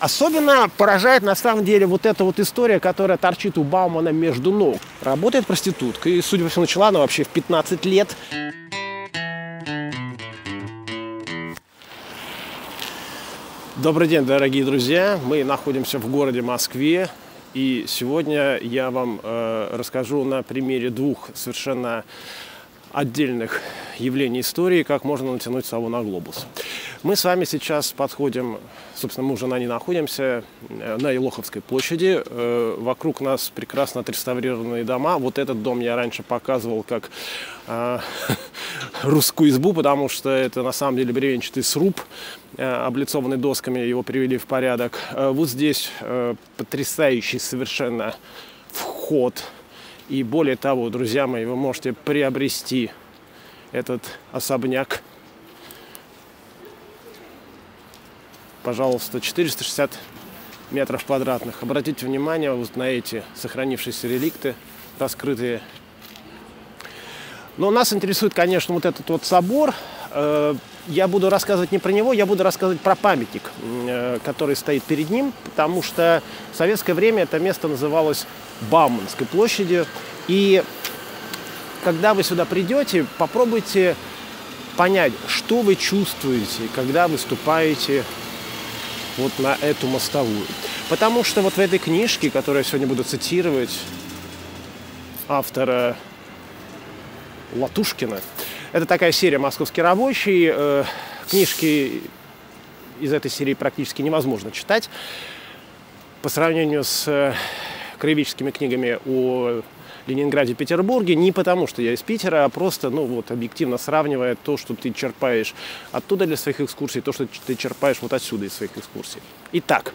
Особенно поражает на самом деле вот эта вот история, которая торчит у Баумана между ног. Работает проституткой, и, судя по всему, начала она вообще в 15 лет. Добрый день, дорогие друзья! Мы находимся в городе Москве, и сегодня я вам э, расскажу на примере двух совершенно отдельных явлений истории, как можно натянуть сову на глобус. Мы с вами сейчас подходим, собственно, мы уже на ней находимся, э, на Елоховской площади. Э, вокруг нас прекрасно отреставрированные дома. Вот этот дом я раньше показывал как э, русскую избу, потому что это на самом деле бревенчатый сруб, облицованный досками, его привели в порядок. Вот здесь потрясающий совершенно вход и более того, друзья мои, вы можете приобрести этот особняк. Пожалуйста, 460 метров квадратных. Обратите внимание вот на эти сохранившиеся реликты, раскрытые. Но нас интересует, конечно, вот этот вот собор. Я буду рассказывать не про него, я буду рассказывать про памятник, э, который стоит перед ним, потому что в советское время это место называлось Бауманской площадью. И когда вы сюда придете, попробуйте понять, что вы чувствуете, когда выступаете вот на эту мостовую. Потому что вот в этой книжке, которую я сегодня буду цитировать, автора Латушкина, это такая серия «Московский рабочий». Э, книжки из этой серии практически невозможно читать. По сравнению с э, краеведческими книгами о Ленинграде и Петербурге не потому, что я из Питера, а просто, ну вот, объективно сравнивая то, что ты черпаешь оттуда для своих экскурсий, то, что ты черпаешь вот отсюда из своих экскурсий. Итак,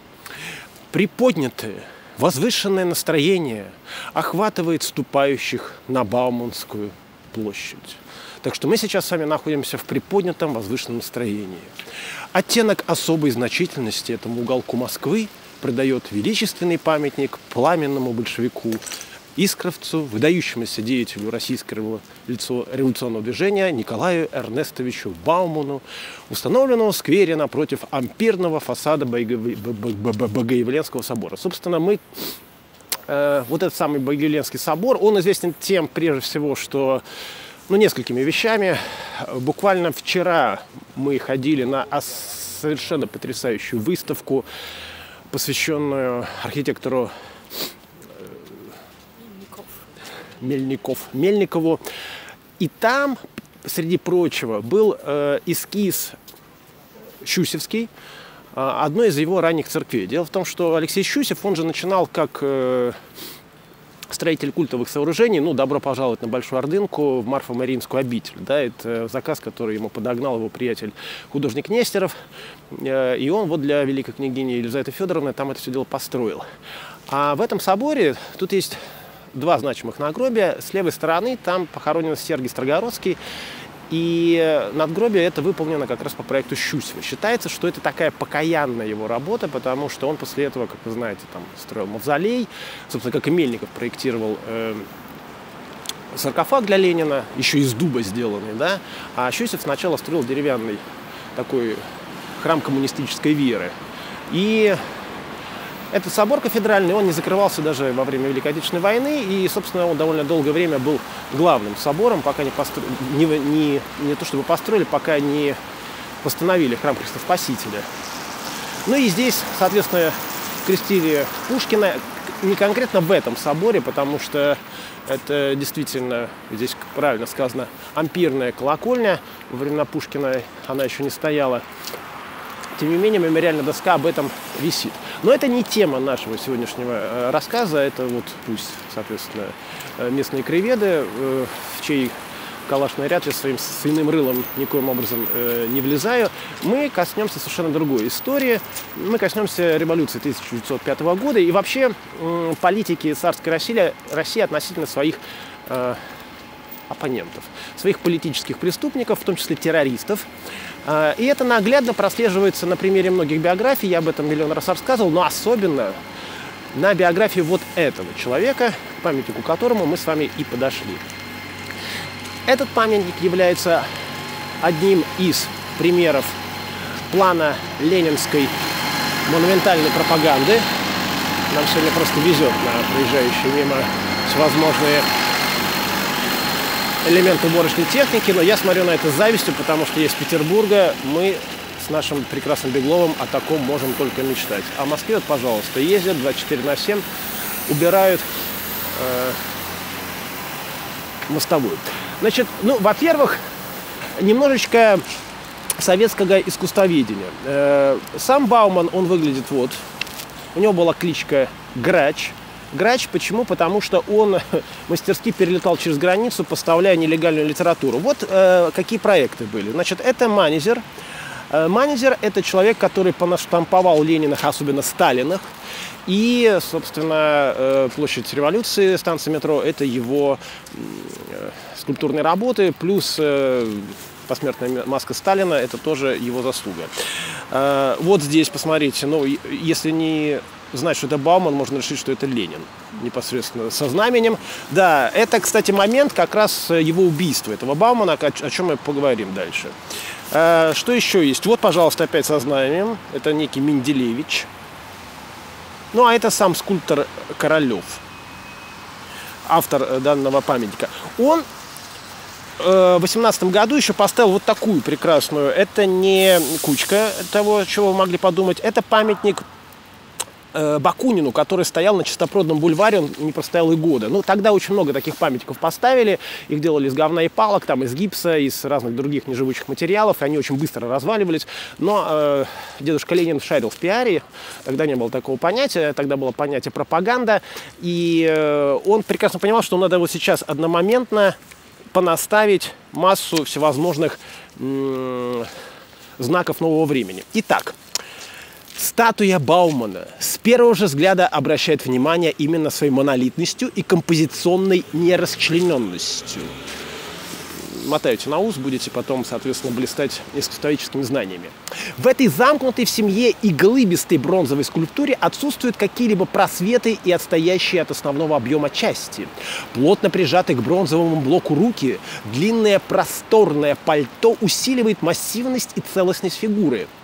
приподнятое, возвышенное настроение охватывает ступающих на Бауманскую площадь. Так что мы сейчас с вами находимся в приподнятом возвышенном настроении. Оттенок особой значительности этому уголку Москвы придает величественный памятник пламенному большевику, искровцу, выдающемуся деятелю российского революционного движения Николаю Эрнестовичу Бауману, установленного в сквере напротив ампирного фасада Богоявленского собора. Собственно, мы э, вот этот самый Богоявленский собор, он известен тем, прежде всего, что ну, несколькими вещами. Буквально вчера мы ходили на совершенно потрясающую выставку, посвященную архитектору Мельников, Мельникову. И там, среди прочего, был э, эскиз Щусевский, э, одной из его ранних церквей. Дело в том, что Алексей Щусев, он же начинал как э, строитель культовых сооружений, ну, добро пожаловать на Большую Ордынку, в Марфо-Мариинскую обитель. Да, это заказ, который ему подогнал его приятель, художник Нестеров. Э, и он вот для великой княгини Елизаветы Федоровны там это все дело построил. А в этом соборе тут есть два значимых надгробия. С левой стороны там похоронен Сергий Строгородский. И надгробие это выполнено как раз по проекту Щусева. Считается, что это такая покаянная его работа, потому что он после этого, как вы знаете, там строил мавзолей, собственно, как и Мельников проектировал э, саркофаг для Ленина, еще из дуба сделанный, да, а Щусев сначала строил деревянный такой храм коммунистической веры. И этот собор кафедральный, он не закрывался даже во время Великой Отечественной войны, и, собственно, он довольно долгое время был главным собором, пока не, постро... не, не, не то чтобы построили, пока не восстановили храм Христа Спасителя. Ну и здесь, соответственно, крестили Пушкина, не конкретно в этом соборе, потому что это действительно, здесь правильно сказано, ампирная колокольня. Во времена Пушкина она еще не стояла. Тем не менее, мемориальная доска об этом висит. Но это не тема нашего сегодняшнего э, рассказа. Это вот пусть, соответственно, э, местные краеведы, э, в чей калашный ряд я своим свиным рылом никоим образом не влезаю. Мы коснемся совершенно другой истории. Мы коснемся революции 1905 года и вообще политики царской России, России относительно своих оппонентов, своих политических преступников, в том числе террористов. А, и это наглядно прослеживается на примере многих биографий, я об этом миллион раз рассказывал, но особенно на биографии вот этого человека, к памятнику которому мы с вами и подошли. Этот памятник является одним из примеров плана ленинской монументальной пропаганды. Нам сегодня просто везет на проезжающие мимо всевозможные элементы уборочной техники, но я смотрю на это с завистью, потому что из Петербурга мы с нашим прекрасным Бегловым о таком можем только мечтать. А в Москве, вот, пожалуйста, ездят 24 на 7, убирают э, мостовую. Значит, ну, во-первых, немножечко советского искусствоведения. Э, сам Бауман, он выглядит вот. У него была кличка Грач. Грач почему? Потому что он мастерски перелетал через границу, поставляя нелегальную литературу. Вот э, какие проекты были. Значит, это Манезер. Э, Манезер – это человек, который понаштамповал Ленинах, особенно Сталинах. И, собственно, э, площадь революции, станция метро – это его э, скульптурные работы, плюс посмертная маска Сталина – это тоже его заслуга. Вот здесь, посмотрите, ну, если не знать, что это Бауман, можно решить, что это Ленин непосредственно со знаменем. Да, это, кстати, момент как раз его убийства, этого Баумана, о чем мы поговорим дальше. А, что еще есть? Вот, пожалуйста, опять со знаменем. Это некий Менделевич. Ну, а это сам скульптор Королев, автор э, данного памятника. Он э, в 18 году еще поставил вот такую прекрасную. Это не кучка того, чего вы могли подумать. Это памятник Э, Бакунину, который стоял на Чистопрудном бульваре, он не простоял и года. Ну, тогда очень много таких памятников поставили, их делали из говна и палок, там, из гипса, из разных других неживучих материалов, и они очень быстро разваливались. Но э, дедушка Ленин шарил в пиаре, тогда не было такого понятия, тогда было понятие пропаганда, и э, он прекрасно понимал, что надо вот сейчас одномоментно понаставить массу всевозможных знаков нового времени. Итак, Статуя Баумана с первого же взгляда обращает внимание именно своей монолитностью и композиционной нерасчлененностью. Мотаете на ус, будете потом, соответственно, блистать искусствоведческими знаниями. В этой замкнутой в семье и глыбистой бронзовой скульптуре отсутствуют какие-либо просветы и отстоящие от основного объема части. Плотно прижатые к бронзовому блоку руки, длинное просторное пальто усиливает массивность и целостность фигуры –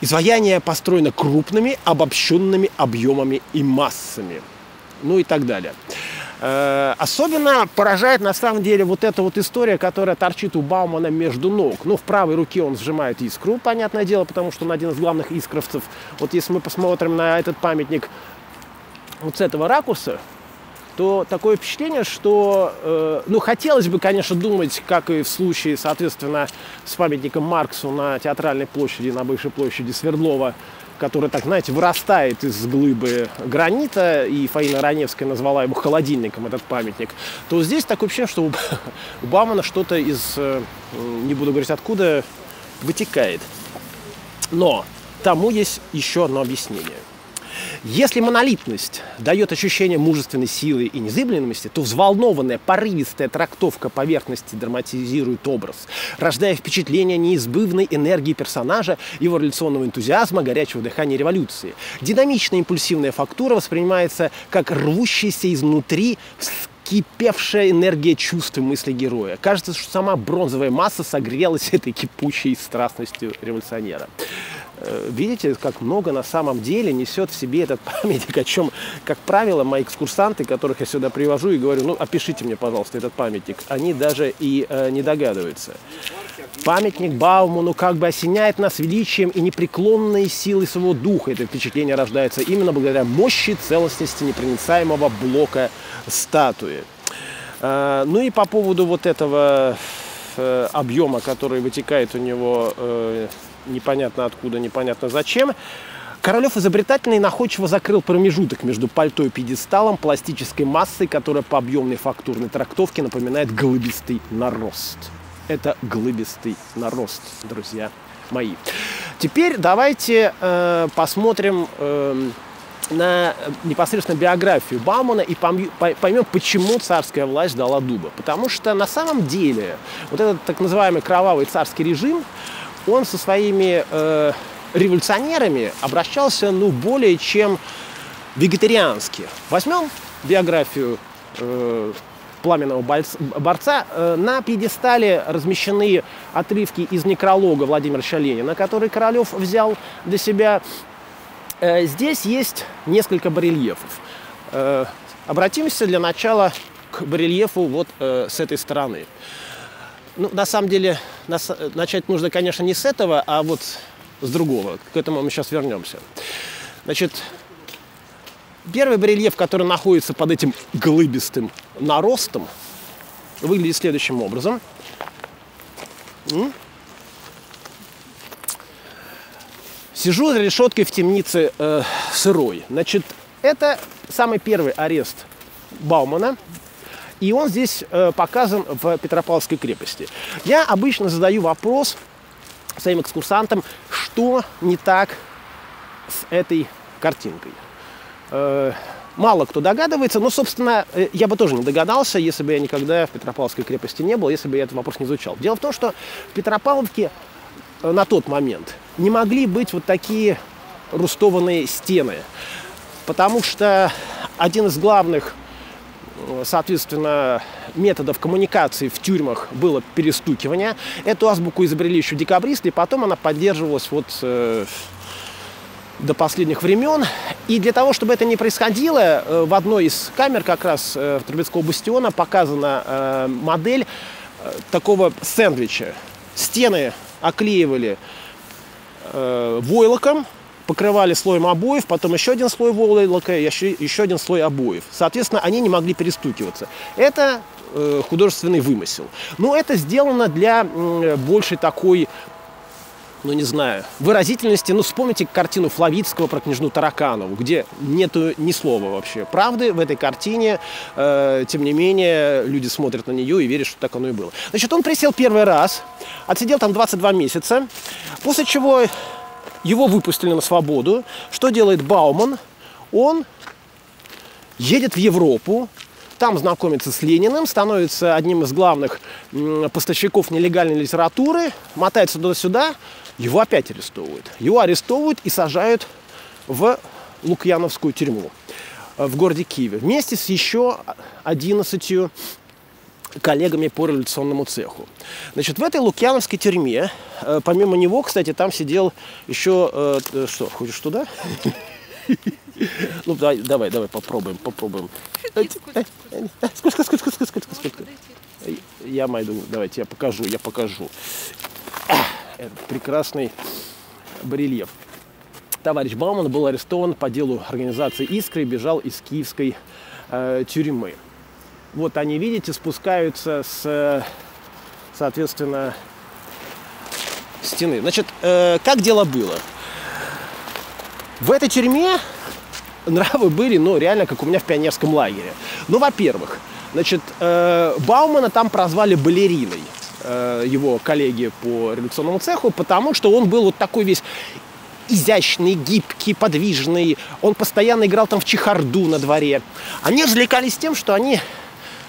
Изваяние построено крупными, обобщенными объемами и массами. Ну и так далее. Э, особенно поражает на самом деле вот эта вот история, которая торчит у Баумана между ног. Ну, в правой руке он сжимает искру, понятное дело, потому что он один из главных искровцев. Вот если мы посмотрим на этот памятник вот с этого ракурса, то такое впечатление, что, э, ну, хотелось бы, конечно, думать, как и в случае, соответственно, с памятником Марксу на театральной площади, на бывшей площади Свердлова, который, так знаете, вырастает из глыбы гранита, и Фаина Раневская назвала его холодильником, этот памятник, то здесь такое ощущение, что у, у Бамана что-то из, э, не буду говорить откуда, вытекает. Но тому есть еще одно объяснение – если монолитность дает ощущение мужественной силы и незыблемости, то взволнованная, порывистая трактовка поверхности драматизирует образ, рождая впечатление неизбывной энергии персонажа, его революционного энтузиазма, горячего дыхания революции. Динамичная импульсивная фактура воспринимается как рвущаяся изнутри кипевшая энергия чувств и мыслей героя. Кажется, что сама бронзовая масса согрелась этой кипучей страстностью революционера. Э, видите, как много на самом деле несет в себе этот памятник, о чем, как правило, мои экскурсанты, которых я сюда привожу и говорю, ну, опишите мне, пожалуйста, этот памятник, они даже и э, не догадываются. Памятник Бауману как бы осеняет нас величием и непреклонной силой своего духа. Это впечатление рождается именно благодаря мощи целостности непроницаемого блока статуи. Э, ну и по поводу вот этого э, объема, который вытекает у него э, непонятно откуда, непонятно зачем. Королев изобретательно и находчиво закрыл промежуток между пальто и пьедесталом пластической массой, которая по объемной фактурной трактовке напоминает глыбистый нарост. Это глыбистый нарост, друзья мои. Теперь давайте э, посмотрим э, на непосредственно биографию Баумана и поймем, почему царская власть дала дуба. Потому что на самом деле вот этот так называемый кровавый царский режим, он со своими э, революционерами обращался, ну, более чем вегетариански. Возьмем биографию э, пламенного борца. Э, на пьедестале размещены отрывки из некролога Владимира Ленина, который Королев взял для себя. Э, здесь есть несколько барельефов. Э, обратимся для начала к барельефу вот с этой стороны. Ну, на самом деле, начать нужно, конечно, не с этого, а вот с другого. К этому мы сейчас вернемся. Значит, Первый барельеф, который находится под этим глыбистым наростом, выглядит следующим образом. Сижу за решеткой в темнице э, сырой. Значит, это самый первый арест Баумана. И он здесь э, показан в Петропавловской крепости. Я обычно задаю вопрос своим экскурсантам, что не так с этой картинкой. Э, мало кто догадывается, но, собственно, э, я бы тоже не догадался, если бы я никогда в Петропавловской крепости не был, если бы я этот вопрос не изучал. Дело в том, что в Петропавловке на тот момент не могли быть вот такие рустованные стены, потому что один из главных, соответственно, методов коммуникации в тюрьмах было перестукивание. Эту азбуку изобрели еще декабристы, и потом она поддерживалась вот до последних времен. И для того, чтобы это не происходило, э, в одной из камер как раз э, в Трубецкого бастиона показана э, модель такого сэндвича. Стены оклеивали войлоком, покрывали слоем обоев, потом еще один слой войлока, еще, еще один слой обоев. Соответственно, они не могли перестукиваться. Это художественный вымысел. Но это сделано для большей такой ну не знаю, выразительности. Ну, вспомните картину Флавицкого про княжну Тараканову, где нету ни слова вообще правды в этой картине. Э, тем не менее, люди смотрят на нее и верят, что так оно и было. Значит, он присел первый раз, отсидел там 22 месяца, после чего его выпустили на свободу. Что делает Бауман? Он едет в Европу, там знакомится с Лениным, становится одним из главных поставщиков нелегальной литературы, мотается туда-сюда, его опять арестовывают. Его арестовывают и сажают в Лукьяновскую тюрьму э, в городе Киеве вместе с еще 11 коллегами по революционному цеху. Значит, в этой Лукьяновской тюрьме, э, помимо него, кстати, там сидел еще... Э, что, хочешь туда? Ну, давай, давай, давай, попробуем, попробуем. Сколько, сколько, сколько, сколько, сколько? Я майду, давайте, я покажу, я покажу прекрасный барельеф. Товарищ Бауман был арестован по делу организации «Искры» и бежал из киевской э, тюрьмы. Вот они, видите, спускаются с, соответственно, стены. Значит, э, как дело было? В этой тюрьме нравы были, ну, реально, как у меня в пионерском лагере. Ну, во-первых, значит, э, Баумана там прозвали балериной. Э, его коллеги по революционному цеху, потому что он был вот такой весь изящный, гибкий, подвижный. Он постоянно играл там в чехарду на дворе. Они развлекались тем, что они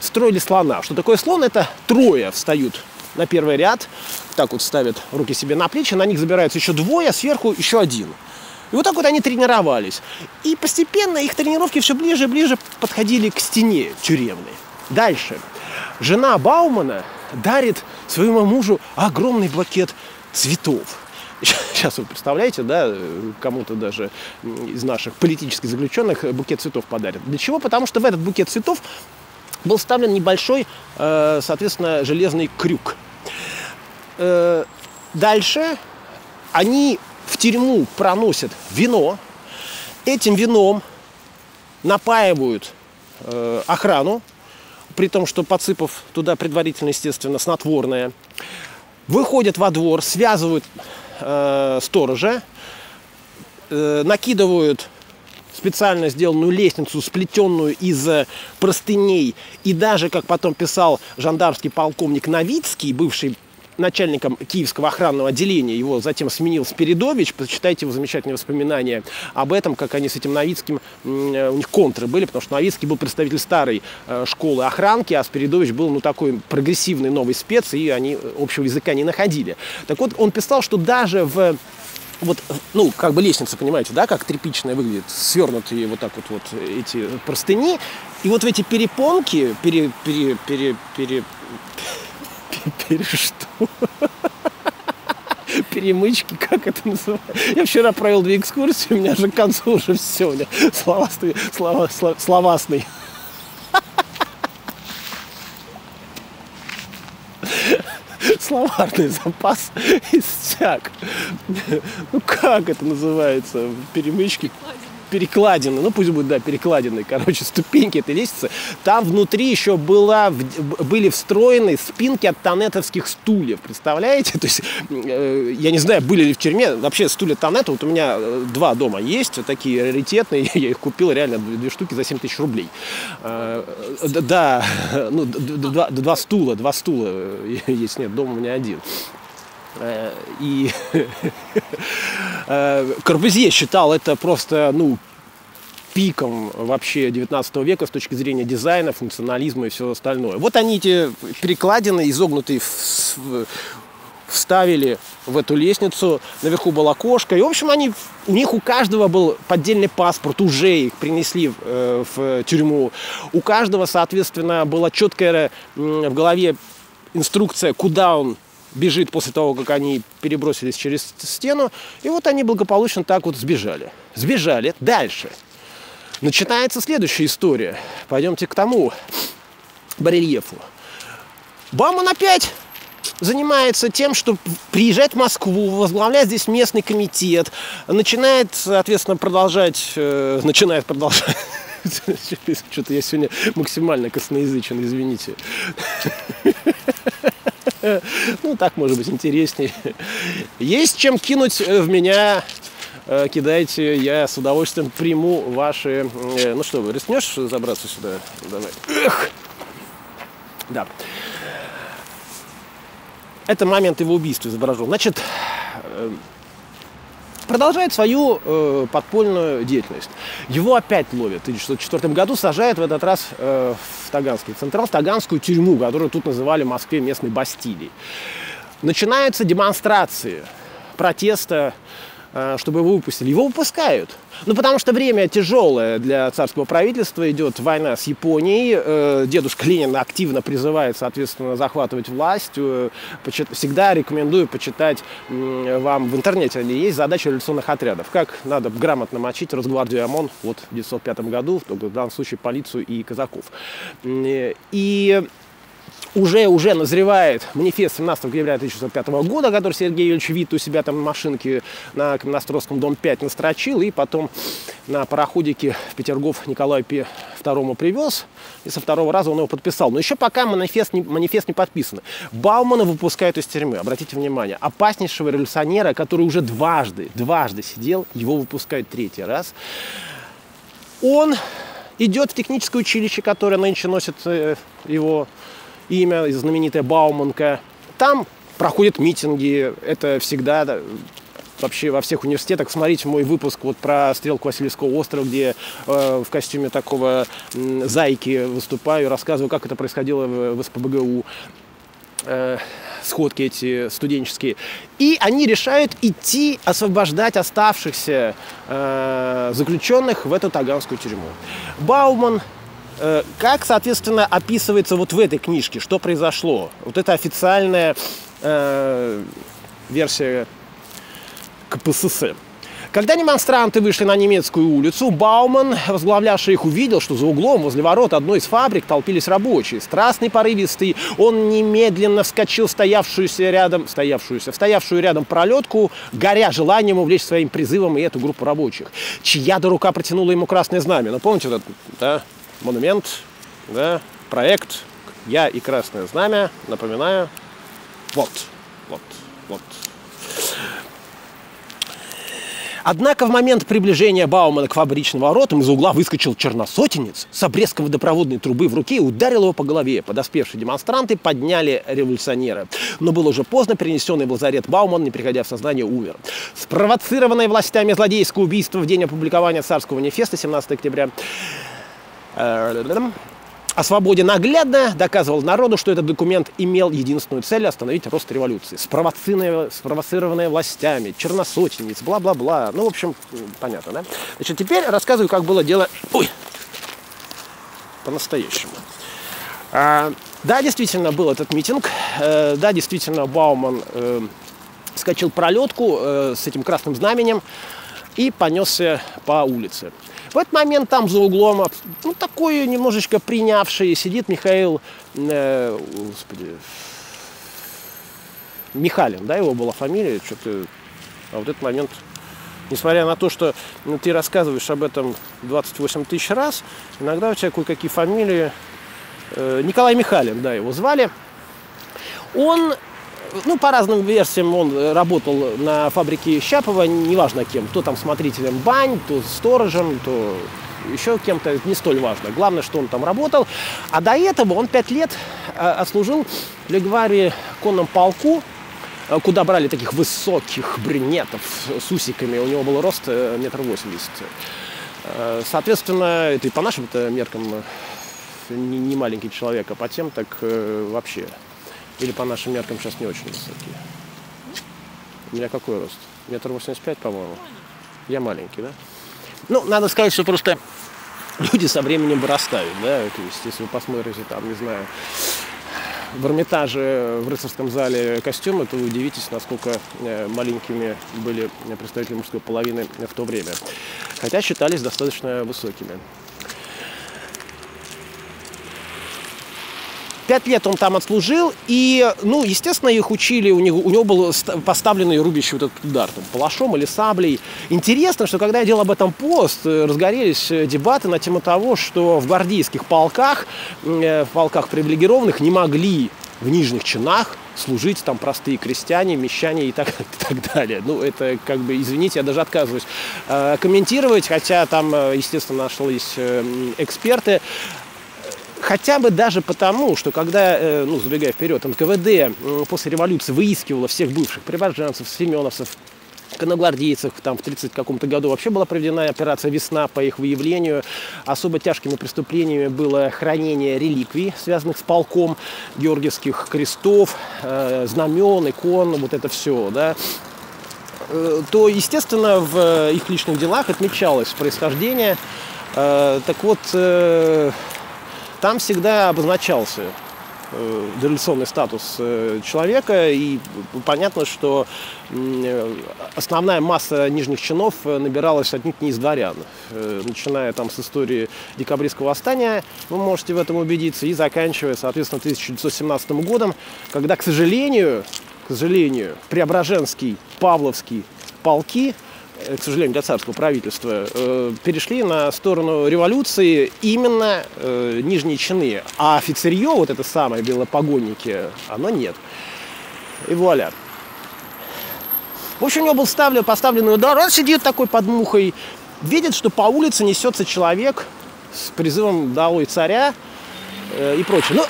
строили слона. Что такое слон? Это трое встают на первый ряд, так вот ставят руки себе на плечи, на них забираются еще двое, сверху еще один. И вот так вот они тренировались. И постепенно их тренировки все ближе и ближе подходили к стене тюремной. Дальше. Жена Баумана дарит своему мужу огромный букет цветов. Сейчас вы представляете, да, кому-то даже из наших политических заключенных букет цветов подарят. Для чего? Потому что в этот букет цветов был вставлен небольшой, э, соответственно, железный крюк. Э, дальше они в тюрьму проносят вино. Этим вином напаивают э, охрану, при том, что подсыпав туда предварительно, естественно, снотворное, выходят во двор, связывают э, сторожа, накидывают специально сделанную лестницу, сплетенную из простыней. И даже, как потом писал жандармский полковник Новицкий, бывший начальником Киевского охранного отделения, его затем сменил Спиридович, почитайте его замечательные воспоминания об этом, как они с этим Новицким, э, у них контры были, потому что Новицкий был представитель старой э, школы охранки, а Спиридович был, ну, такой прогрессивный новый спец, и они общего языка не находили. Так вот, он писал, что даже в вот, ну, как бы лестница, понимаете, да, как тряпичная выглядит, свернутые вот так вот, вот эти простыни, и вот в эти перепонки, пере, пере, пере, пере, пере, пере что? перемычки, как это называется. Я вчера провел две экскурсии, у меня же к концу уже все, у меня словастый, слова, словастный. Словарный запас иссяк. Ну как это называется? Перемычки перекладины, ну пусть будет, да, перекладины, короче, ступеньки этой лестницы, там внутри еще была, были встроены спинки от тонетовских стульев, представляете? То есть, э, я не знаю, были ли в тюрьме, вообще стулья тонета, вот у меня э, два дома есть, такие раритетные, я их купил реально две штуки за 7 тысяч рублей. Э, да, ну, два, два стула, два стула есть, нет, дома у меня один. Э, и э, Корбузье считал это просто, ну, пиком вообще 19 века с точки зрения дизайна, функционализма и всего остальное. Вот они эти перекладины, изогнутые, вставили в эту лестницу, наверху было окошко, и, в общем, они, у них у каждого был поддельный паспорт, уже их принесли э, в тюрьму, у каждого, соответственно, была четкая в голове инструкция, куда он бежит после того, как они перебросились через стену. И вот они благополучно так вот сбежали. Сбежали. Дальше. Начинается следующая история. Пойдемте к тому барельефу. Бауман опять занимается тем, что приезжает в Москву, возглавляет здесь местный комитет, начинает, соответственно, продолжать, э, начинает продолжать. Что-то я сегодня максимально косноязычен, извините. Ну, так может быть интереснее. Есть чем кинуть в меня э, кидайте, я с удовольствием приму ваши... Э, ну что, вы рискнешь забраться сюда? Давай. Эх! Да. Это момент его убийства изображен. Значит, э, продолжает свою э, подпольную деятельность. Его опять ловят. В 1904 году сажают в этот раз э, в Таганский Централ, в Таганскую тюрьму, которую тут называли в Москве местной Бастилией. Начинаются демонстрации протеста Э, чтобы его выпустили. Его выпускают. Ну, потому что время тяжелое для царского правительства. Идет война с Японией. Э, дедушка Ленин активно призывает, соответственно, захватывать власть. Э, всегда рекомендую почитать вам в интернете. Они есть задача революционных отрядов. Как надо грамотно мочить Росгвардию ОМОН вот в 1905 году, в данном случае полицию и казаков. И уже, уже назревает манифест 17 октября 1905 года, который Сергей Юрьевич Вит у себя там на машинке на Каменостровском дом 5 настрочил, и потом на пароходике в Петергоф Николаю II привез, и со второго раза он его подписал. Но еще пока манифест не, манифест не подписан. Баумана выпускают из тюрьмы, обратите внимание, опаснейшего революционера, который уже дважды, дважды сидел, его выпускают третий раз. Он идет в техническое училище, которое нынче носит э, его имя, знаменитая Бауманка. Там проходят митинги, это всегда вообще во всех университетах. Смотрите мой выпуск вот про стрелку Васильевского острова, где э, в костюме такого э, зайки выступаю, рассказываю, как это происходило в, в СПБГУ. Э, сходки эти студенческие. И они решают идти освобождать оставшихся э, заключенных в эту таганскую тюрьму. Бауман как, соответственно, описывается вот в этой книжке, что произошло? Вот это официальная э, версия КПСС. Когда демонстранты вышли на немецкую улицу, Бауман, возглавлявший их, увидел, что за углом возле ворот одной из фабрик толпились рабочие. Страстный, порывистый, он немедленно вскочил в стоявшуюся рядом, стоявшуюся, в стоявшую рядом пролетку, горя желанием увлечь своим призывом и эту группу рабочих. Чья-то рука протянула ему красное знамя. Ну, помните этот, да, монумент, да, проект «Я и Красное Знамя». Напоминаю, вот, вот, вот. Однако в момент приближения Баумана к фабричным воротам из угла выскочил черносотенец с обрезком водопроводной трубы в руке и ударил его по голове. Подоспевшие демонстранты подняли революционера. Но было уже поздно, перенесенный в лазарет Бауман, не приходя в сознание, умер. Спровоцированное властями злодейское убийство в день опубликования царского манифеста 17 октября о свободе наглядно доказывал народу, что этот документ имел единственную цель остановить рост революции. Спровоцированная, спровоцированная властями, черносотенниц, бла-бла-бла. Ну, в общем, понятно, да? Значит, теперь рассказываю, как было дело... Ой! По-настоящему. А, да, действительно, был этот митинг. Э, да, действительно, Бауман э, скачал пролетку э, с этим красным знаменем и понесся по улице. В этот момент там за углом, ну, такой немножечко принявший, сидит Михаил, э, господи, Михалин, да, его была фамилия, что-то, а вот этот момент, несмотря на то, что ну, ты рассказываешь об этом 28 тысяч раз, иногда у тебя кое-какие фамилии, э, Николай Михалин, да, его звали, он ну, по разным версиям он работал на фабрике Щапова, неважно кем, то там смотрителем бань, то сторожем, то еще кем-то, не столь важно. Главное, что он там работал. А до этого он пять лет а, отслужил в Легваре конном полку, а, куда брали таких высоких брюнетов с усиками. У него был рост э, метр восемьдесят. Соответственно, это и по нашим меркам э, не маленький человек, а по тем так э, вообще или по нашим меркам сейчас не очень высокие. У меня какой рост? Метр восемьдесят пять, по-моему. Я маленький, да? Ну, надо сказать, что просто люди со временем вырастают, да, то есть, если вы посмотрите, там, не знаю, в Эрмитаже в рыцарском зале костюмы, то вы удивитесь, насколько э, маленькими были представители мужской половины в то время. Хотя считались достаточно высокими. Пять лет он там отслужил, и, ну, естественно, их учили, у него, у него был поставленный рубящий вот этот удар, там, палашом или саблей. Интересно, что когда я делал об этом пост, э, разгорелись э, дебаты на тему того, что в гвардейских полках, э, в полках привилегированных не могли в нижних чинах служить там простые крестьяне, мещане и так, и так далее. Ну, это как бы, извините, я даже отказываюсь э, комментировать, хотя там, естественно, нашлись э, эксперты. Хотя бы даже потому, что когда, э, ну, забегая вперед, НКВД после революции выискивала всех бывших приверженцев, семеновцев, коногвардейцев, там в 30 каком-то году вообще была проведена операция «Весна» по их выявлению. Особо тяжкими преступлениями было хранение реликвий, связанных с полком, георгиевских крестов, э, знамен, икон, вот это все, да э, то, естественно, в их личных делах отмечалось происхождение. Так вот, там всегда обозначался э, дореволюционный статус э, человека, и понятно, что э, основная масса нижних чинов набиралась отнюдь не из дворян. Начиная там с истории декабристского восстания, вы можете в этом убедиться, и заканчивая, соответственно, 1917 годом, когда, к сожалению, к сожалению, Преображенский, Павловский полки – к сожалению, для царского правительства, э, перешли на сторону революции именно э, нижние чины. А офицерье, вот это самое, белопогонники, оно нет. И вуаля. В общем, у него был ставлен, поставленный удар. Он сидит такой под мухой, видит, что по улице несется человек с призывом «Долой царя» э, и прочее. Ну,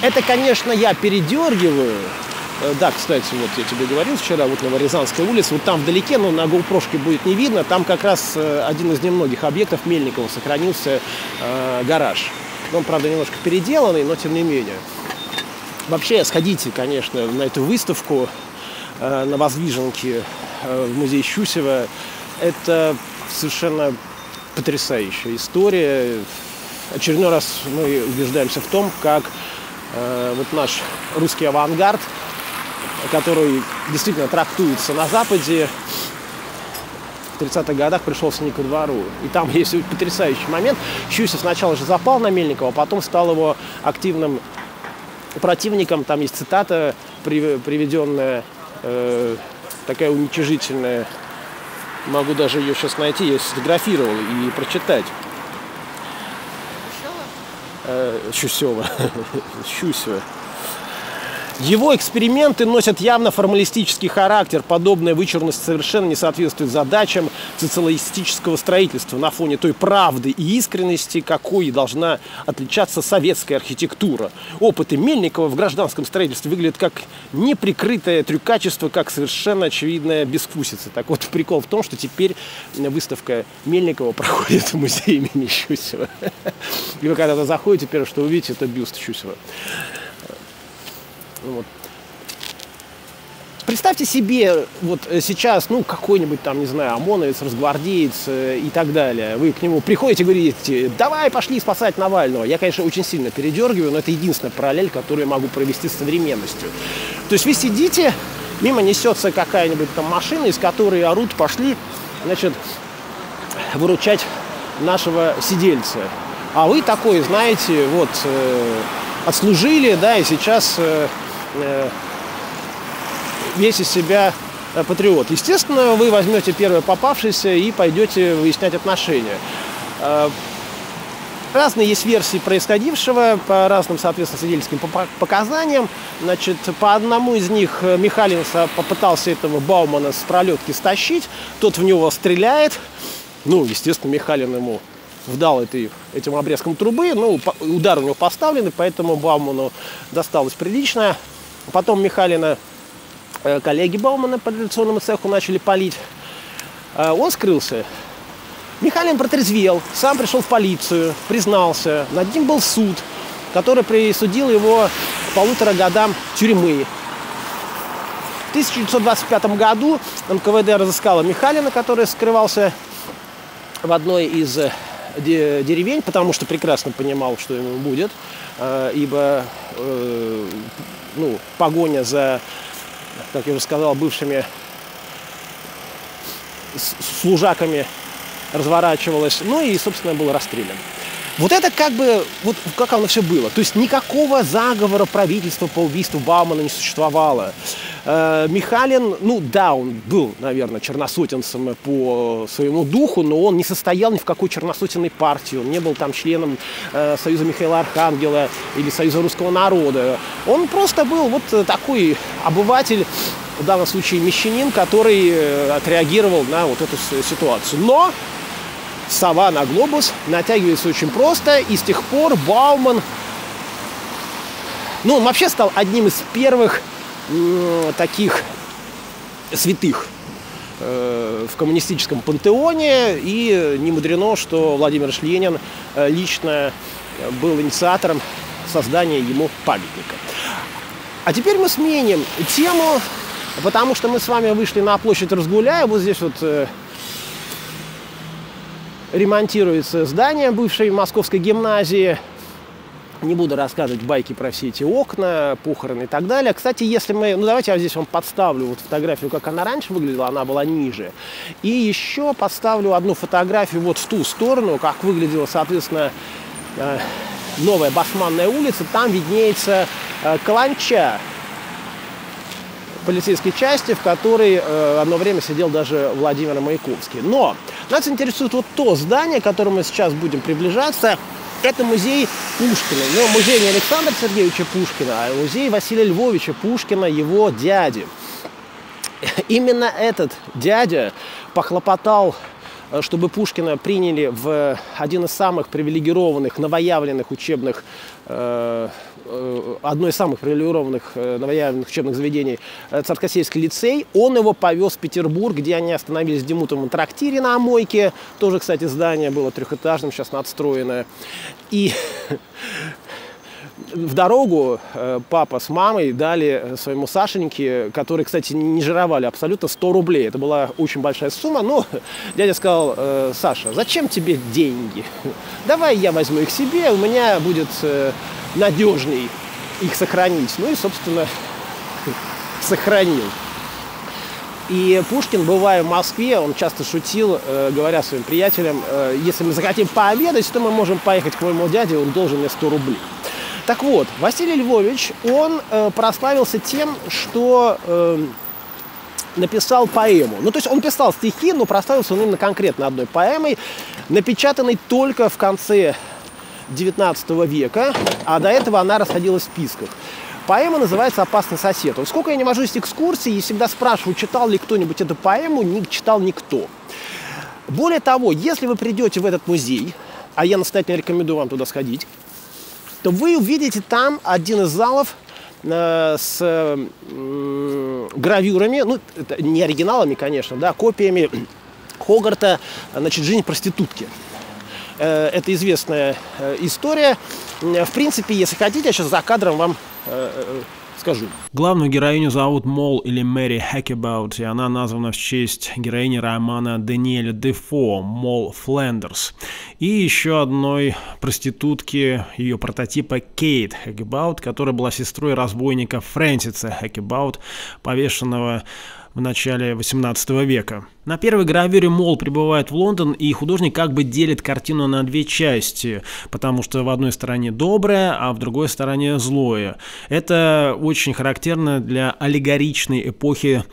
это, конечно, я передергиваю, Э, да, кстати, вот я тебе говорил вчера, вот Новорязанская улица, вот там вдалеке, но на GoPro будет не видно, там как раз э, один из немногих объектов Мельникова сохранился э, гараж. Он, правда, немножко переделанный, но тем не менее. Вообще, сходите, конечно, на эту выставку э, на Воздвиженке э, в музее Щусева. Это совершенно потрясающая история. Очередной раз мы убеждаемся в том, как э, вот наш русский авангард – который действительно трактуется на Западе, в 30-х годах пришелся не ко двору. И там есть потрясающий момент. Щусев сначала же запал на Мельникова, а потом стал его активным противником. Там есть цитата, приведенная, э, такая уничижительная. Могу даже ее сейчас найти, я сфотографировал и прочитать. Щусева. Э, Щусева. Его эксперименты носят явно формалистический характер. Подобная вычурность совершенно не соответствует задачам, социалистического строительства на фоне той правды и искренности, какой должна отличаться советская архитектура. Опыты Мельникова в гражданском строительстве выглядят как неприкрытое трюкачество, как совершенно очевидная безвкусица. Так вот, прикол в том, что теперь выставка Мельникова проходит в музее имени Щусева. И вы когда-то заходите, первое, что увидите, это бюст Щусева. Вот. Представьте себе вот э, сейчас, ну, какой-нибудь там, не знаю, ОМОНовец, разгвардеец э, и так далее. Вы к нему приходите и говорите, давай, пошли спасать Навального. Я, конечно, очень сильно передергиваю, но это единственная параллель, которую я могу провести с современностью. То есть вы сидите, мимо несется какая-нибудь там машина, из которой орут, пошли, значит, выручать нашего сидельца. А вы такой, знаете, вот, э, отслужили, да, и сейчас э, весь из себя э, патриот. Естественно, вы возьмете первое попавшееся и пойдете выяснять отношения. Э, разные есть версии происходившего по разным, соответственно, свидетельским показаниям. Значит, по одному из них э, Михалин попытался этого Баумана с пролетки стащить. Тот в него стреляет. Ну, естественно, Михалин ему вдал этой, этим обрезком трубы. Ну, удар у него поставлены, поэтому Бауману досталось прилично. Потом Михалина Э, коллеги Баумана по традиционному цеху начали палить. Э, он скрылся. Михалин протрезвел, сам пришел в полицию, признался. Над ним был суд, который присудил его к полутора годам тюрьмы. В 1925 году НКВД разыскала Михалина, который скрывался в одной из э, деревень, потому что прекрасно понимал, что ему будет, ибо ну, погоня за как я уже сказал, бывшими служаками разворачивалась, ну и, собственно, был расстрелян. Вот это как бы, вот как оно все было. То есть никакого заговора правительства по убийству Баумана не существовало. Э, Михалин, ну да, он был, наверное, черносотенцем по своему духу, но он не состоял ни в какой черносотенной партии. Он не был там членом э, Союза Михаила Архангела или Союза русского народа. Он просто был вот такой обыватель в данном случае мещанин, который э, отреагировал на вот эту ситуацию. Но сова на глобус натягивается очень просто, и с тех пор Бауман, ну, он вообще стал одним из первых таких святых э, в коммунистическом пантеоне, и не мудрено, что Владимир Ленин э, лично был инициатором создания ему памятника. А теперь мы сменим тему, потому что мы с вами вышли на площадь Разгуляя, вот здесь вот э, ремонтируется здание бывшей московской гимназии. Не буду рассказывать байки про все эти окна, похороны и так далее. Кстати, если мы... Ну, давайте я здесь вам подставлю вот фотографию, как она раньше выглядела, она была ниже. И еще подставлю одну фотографию вот в ту сторону, как выглядела, соответственно, э, новая Басманная улица. Там виднеется э, Каланча, полицейской части, в которой э, одно время сидел даже Владимир Маяковский. Но нас интересует вот то здание, к которому мы сейчас будем приближаться. Это музей Пушкина. Но музей не Александра Сергеевича Пушкина, а музей Василия Львовича Пушкина, его дяди. Именно этот дядя похлопотал Э, чтобы Пушкина приняли в один из самых привилегированных, новоявленных учебных, э, одно из самых привилегированных новоявленных учебных заведений Царскосельский лицей. Он его повез в Петербург, где они остановились в Демутовом трактире на Амойке. Тоже, кстати, здание было трехэтажным, сейчас надстроенное. И в дорогу э, папа с мамой дали своему Сашеньке, который, кстати, не жировали абсолютно, 100 рублей. Это была очень большая сумма, но дядя сказал, э, Саша, зачем тебе деньги? Давай я возьму их себе, у меня будет э, надежней их сохранить. Ну и, собственно, сохранил. И Пушкин, бывая в Москве, он часто шутил, говоря своим приятелям, если мы захотим пообедать, то мы можем поехать к моему дяде, он должен мне 100 рублей. Так вот, Василий Львович, он э, прославился тем, что э, написал поэму. Ну, то есть он писал стихи, но прославился он именно конкретно одной поэмой, напечатанной только в конце 19 века, а до этого она расходилась в списках. Поэма называется «Опасный сосед». Вот сколько я не вожусь экскурсии, и всегда спрашиваю, читал ли кто-нибудь эту поэму, не читал никто. Более того, если вы придете в этот музей, а я настоятельно рекомендую вам туда сходить, то вы увидите там один из залов э, с э, гравюрами, ну, это не оригиналами, конечно, да, копиями Хогарта, значит, «Жизнь проститутки». Э, это известная э, история. В принципе, если хотите, я сейчас за кадром вам э, скажу. Главную героиню зовут Мол или Мэри Хэкебаут, и она названа в честь героини романа Даниэля Дефо, Мол Флендерс. И еще одной проститутки, ее прототипа Кейт Хэкебаут, которая была сестрой разбойника Фрэнсиса Хэкебаут, повешенного в начале 18 века. На первой гравюре Мол прибывает в Лондон, и художник как бы делит картину на две части, потому что в одной стороне доброе, а в другой стороне злое. Это очень характерно для аллегоричной эпохи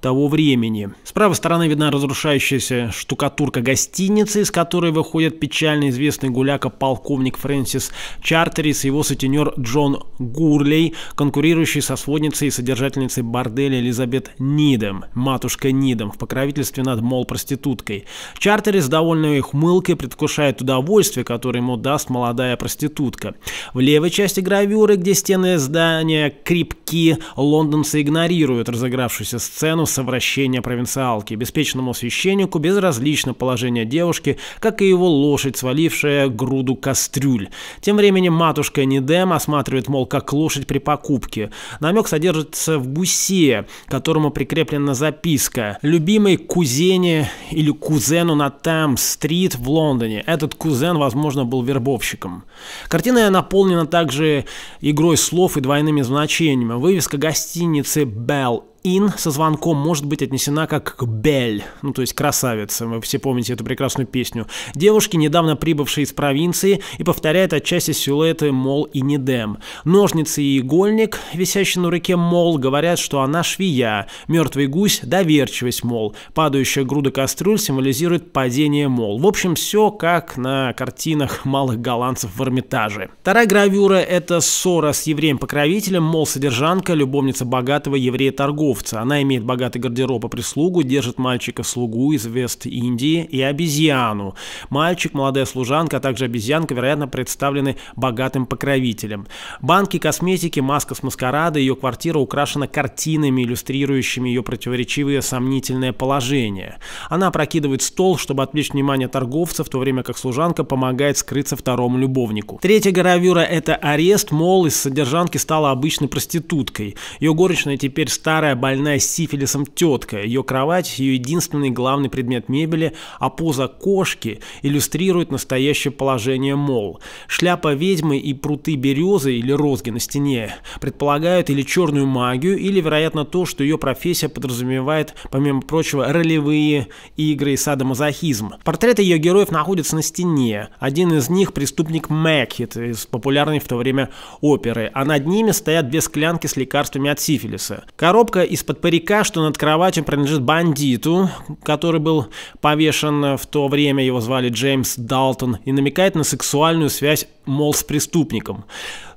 того времени. С правой стороны видна разрушающаяся штукатурка гостиницы, из которой выходит печально известный гуляка полковник Фрэнсис Чартерис и его сутенер Джон Гурлей, конкурирующий со сводницей и содержательницей борделя Элизабет Нидем, матушка Нидем, в покровительстве над мол-проституткой. Чартерис, довольной их мылкой, предвкушает удовольствие, которое ему даст молодая проститутка. В левой части гравюры, где стены здания крепки, лондонцы игнорируют разыгравшуюся сцену совращения провинциалки. Беспечному священнику безразлично положение девушки, как и его лошадь, свалившая груду кастрюль. Тем временем матушка Нидем осматривает, мол, как лошадь при покупке. Намек содержится в гусе, которому прикреплена записка. Любимый кузене или кузену на Там-стрит в Лондоне. Этот кузен, возможно, был вербовщиком. Картина наполнена также игрой слов и двойными значениями. Вывеска гостиницы Bell Ин со звонком может быть отнесена как к Бель, ну то есть красавица, вы все помните эту прекрасную песню. Девушки, недавно прибывшие из провинции, и повторяет отчасти силуэты Мол и Недем. Ножницы и игольник, висящие на руке Мол, говорят, что она швея. Мертвый гусь – доверчивость Мол. Падающая груда кастрюль символизирует падение Мол. В общем, все как на картинах малых голландцев в Эрмитаже. Вторая гравюра – это ссора с евреем-покровителем, Мол – содержанка, любовница богатого еврея-торговца торговца. Она имеет богатый гардероб и прислугу, держит мальчика-слугу из Вест-Индии и обезьяну. Мальчик, молодая служанка, а также обезьянка, вероятно, представлены богатым покровителем. Банки косметики, маска с маскарада, ее квартира украшена картинами, иллюстрирующими ее противоречивое сомнительное положение. Она опрокидывает стол, чтобы отвлечь внимание торговца, в то время как служанка помогает скрыться второму любовнику. Третья гравюра – это арест, мол, из содержанки стала обычной проституткой. Ее горничная теперь старая больная сифилисом тетка. Ее кровать – ее единственный главный предмет мебели, а поза кошки иллюстрирует настоящее положение мол. Шляпа ведьмы и пруты березы или розги на стене предполагают или черную магию, или, вероятно, то, что ее профессия подразумевает, помимо прочего, ролевые игры и садомазохизм. Портреты ее героев находятся на стене. Один из них – преступник Мэкхит из популярной в то время оперы, а над ними стоят две склянки с лекарствами от сифилиса. Коробка из-под парика, что над кроватью принадлежит бандиту, который был повешен в то время, его звали Джеймс Далтон, и намекает на сексуальную связь мол, с преступником.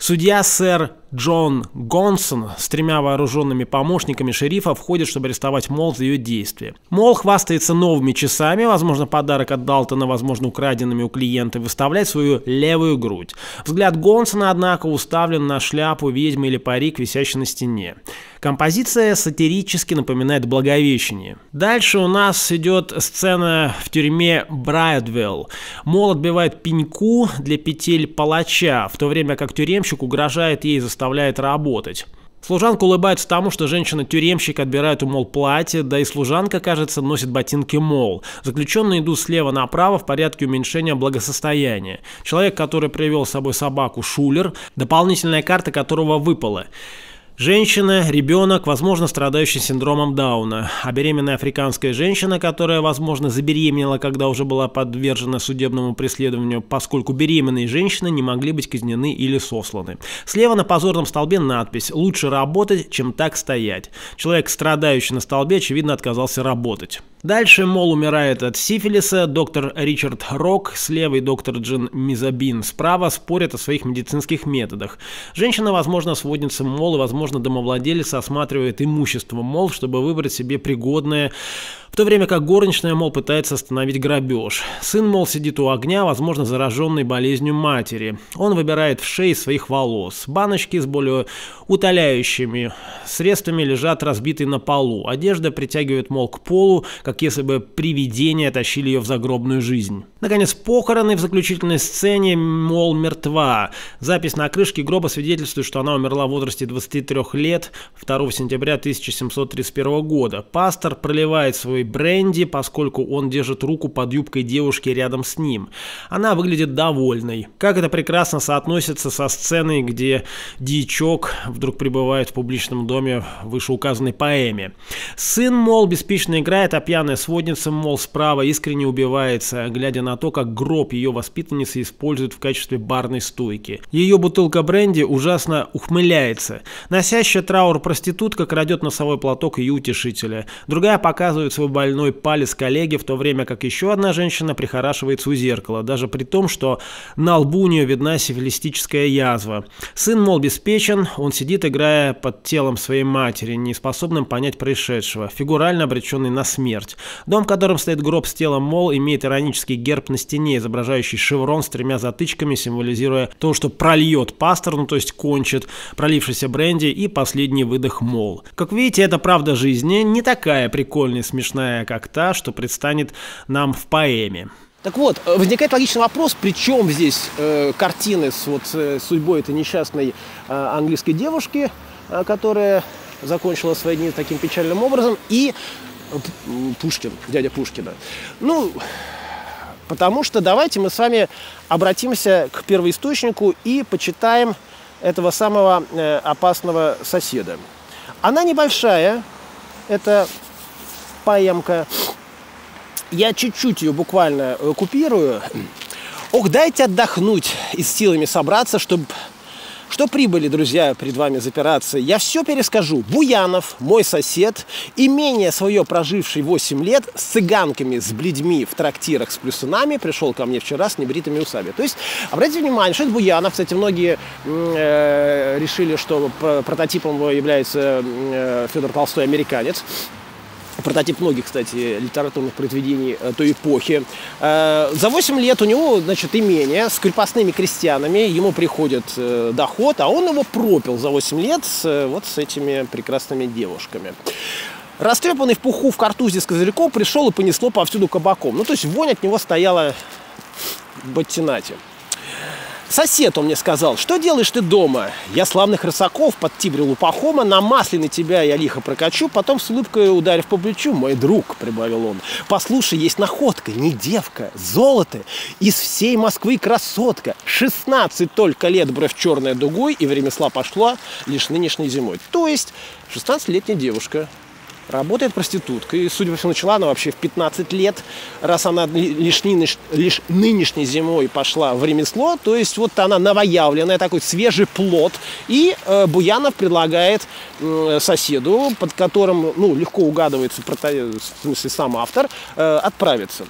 Судья сэр Джон Гонсон с тремя вооруженными помощниками шерифа входит, чтобы арестовать Мол за ее действия. Мол хвастается новыми часами, возможно, подарок от Далтона, возможно, украденными у клиента, выставляет свою левую грудь. Взгляд Гонсона, однако, уставлен на шляпу ведьмы или парик, висящий на стене. Композиция сатирически напоминает Благовещение. Дальше у нас идет сцена в тюрьме Брайдвелл. Мол отбивает пеньку для петель палача, в то время как тюремщик угрожает ей и заставляет работать. Служанка улыбается тому, что женщина-тюремщик отбирает у Мол платье, да и служанка, кажется, носит ботинки Мол. Заключенные идут слева направо в порядке уменьшения благосостояния. Человек, который привел с собой собаку Шулер, дополнительная карта которого выпала. Женщина, ребенок, возможно, страдающий синдромом Дауна, а беременная африканская женщина, которая, возможно, забеременела, когда уже была подвержена судебному преследованию, поскольку беременные женщины не могли быть казнены или сосланы. Слева на позорном столбе надпись «Лучше работать, чем так стоять». Человек, страдающий на столбе, очевидно, отказался работать. Дальше Мол умирает от сифилиса, доктор Ричард Рок, слева и доктор Джин Мизабин справа спорят о своих медицинских методах. Женщина, возможно, сводница Мол и, возможно, домовладелец осматривает имущество Мол, чтобы выбрать себе пригодное в то время как горничная, мол, пытается остановить грабеж. Сын, мол, сидит у огня, возможно, зараженный болезнью матери. Он выбирает в шее своих волос. Баночки с более утоляющими средствами лежат разбитые на полу. Одежда притягивает, мол, к полу, как если бы привидения тащили ее в загробную жизнь. Наконец, похороны в заключительной сцене, мол, мертва. Запись на крышке гроба свидетельствует, что она умерла в возрасте 23 лет 2 сентября 1731 года. Пастор проливает свой свой бренди, поскольку он держит руку под юбкой девушки рядом с ним. Она выглядит довольной. Как это прекрасно соотносится со сценой, где дичок вдруг пребывает в публичном доме в вышеуказанной поэме. Сын, мол, беспечно играет, а пьяная сводница, мол, справа искренне убивается, глядя на то, как гроб ее воспитанницы используют в качестве барной стойки. Ее бутылка бренди ужасно ухмыляется. Носящая траур проститутка крадет носовой платок ее утешителя. Другая показывает свой больной палец коллеги, в то время как еще одна женщина прихорашивается у зеркала, даже при том, что на лбу у нее видна сифилистическая язва. Сын, мол, беспечен, он сидит, играя под телом своей матери, не способным понять происшедшего, фигурально обреченный на смерть. Дом, в котором стоит гроб с телом, мол, имеет иронический герб на стене, изображающий шеврон с тремя затычками, символизируя то, что прольет пастор, ну то есть кончит, пролившийся бренди и последний выдох, мол. Как видите, это правда жизни, не такая прикольная, смешная страшная, как та, что предстанет нам в поэме. Так вот, э, возникает логичный вопрос, при чем здесь э, картины с вот, э, судьбой этой несчастной э, английской девушки, э, которая закончила свои дни таким печальным образом, и э, Пушкин, дядя Пушкина. Ну, потому что давайте мы с вами обратимся к первоисточнику и почитаем этого самого э, опасного соседа. Она небольшая, это поэмка. Я чуть-чуть ее буквально э, купирую. Ох, дайте отдохнуть и с силами собраться, чтобы что прибыли, друзья, перед вами запираться? Я все перескажу. Буянов, мой сосед, имение свое проживший 8 лет, с цыганками, с бледьми в трактирах с плюсунами, пришел ко мне вчера с небритыми усами. То есть, обратите внимание, что это Буянов. Кстати, многие э, решили, что прототипом его является э, Федор Толстой, американец прототип многих, кстати, литературных произведений э, той эпохи. Э, за 8 лет у него, значит, имение с крепостными крестьянами, ему приходит э, доход, а он его пропил за 8 лет с, вот с этими прекрасными девушками. Растрепанный в пуху в картузе с козырьком пришел и понесло повсюду кабаком. Ну, то есть вонь от него стояла в Баттинате. Сосед он мне сказал, что делаешь ты дома? Я славных рысаков подтибрил у Пахома, на масле на тебя я лихо прокачу, потом с улыбкой ударив по плечу, мой друг, прибавил он, послушай, есть находка, не девка, золото, из всей Москвы красотка, 16 только лет бровь черная дугой, и в ремесла пошла лишь нынешней зимой. То есть 16-летняя девушка работает проституткой. И, судя по всему, начала она вообще в 15 лет, раз она лишь, нынеш, лишь нынешней зимой пошла в ремесло, то есть вот она новоявленная, такой свежий плод. И э, Буянов предлагает э, соседу, под которым ну, легко угадывается в смысле, сам автор, э, отправиться.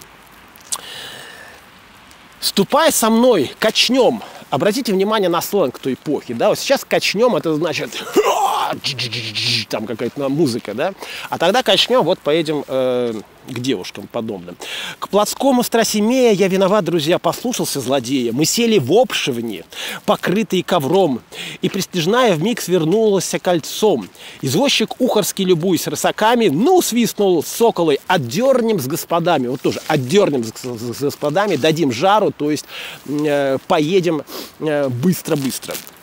Ступай со мной, качнем. Обратите внимание на сленг той эпохи. Да? Вот сейчас качнем, это значит там какая-то музыка, да? А тогда качнем, вот поедем э, к девушкам подобным. К плотскому Страсимея я виноват, друзья, послушался злодея. Мы сели в обшивне, покрытые ковром, и престижная вмиг свернулась кольцом. Извозчик ухарский, любуясь рысаками, ну, свистнул соколой, отдернем с господами. Вот тоже отдернем с, господами, дадим жару, то есть э, поедем быстро-быстро. Э,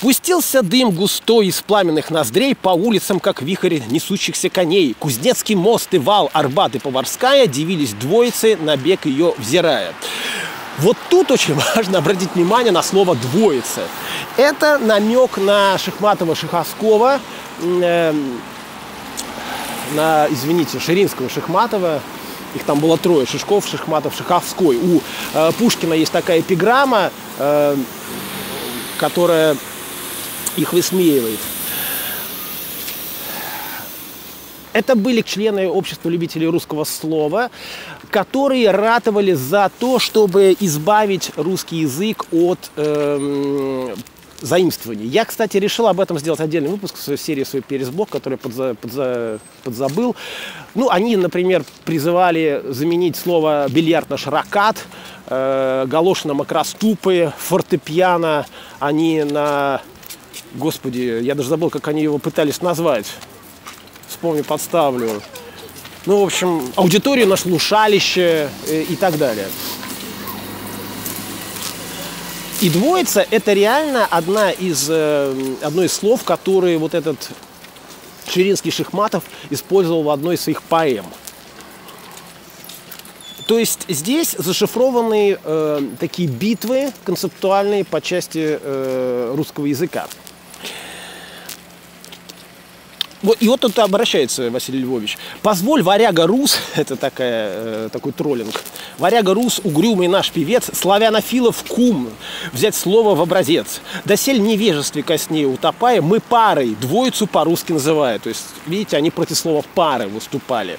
Пустился дым густой из пламенных ноздрей по улицам, как вихрь несущихся коней. Кузнецкий мост и вал, Арбат и Поварская дивились двоицы, на бег ее взирая. Вот тут очень важно обратить внимание на слово «двоица». Это намек на Шахматова-Шиховского, э, на, извините, Ширинского Шахматова, их там было трое, Шишков, Шахматов, Шаховской. У э, Пушкина есть такая эпиграмма, э, которая их высмеивает. Это были члены общества любителей русского слова, которые ратовали за то, чтобы избавить русский язык от э, заимствований. Я, кстати, решил об этом сделать отдельный выпуск в своей серии «Свой пересблок», который подза, подза, подзабыл. Ну, они, например, призывали заменить слово «бильярд» на «шаракат», э, галоши на макроступы, фортепиано они на... Господи, я даже забыл, как они его пытались назвать. Вспомню, подставлю. Ну, в общем, аудиторию на слушалище э, и так далее. И двоица – это реально одна из, э, одно из слов, которые вот этот Ширинский Шихматов использовал в одной из своих поэм. То есть здесь зашифрованы э, такие битвы концептуальные по части э, русского языка. Вот, и вот тут обращается Василий Львович. Позволь, варяга Рус, это такая, э, такой троллинг, варяга Рус, угрюмый наш певец, славянофилов кум, взять слово в образец. Досель невежестве коснее утопая, мы парой, двоицу по-русски называя. То есть, видите, они против слова пары выступали.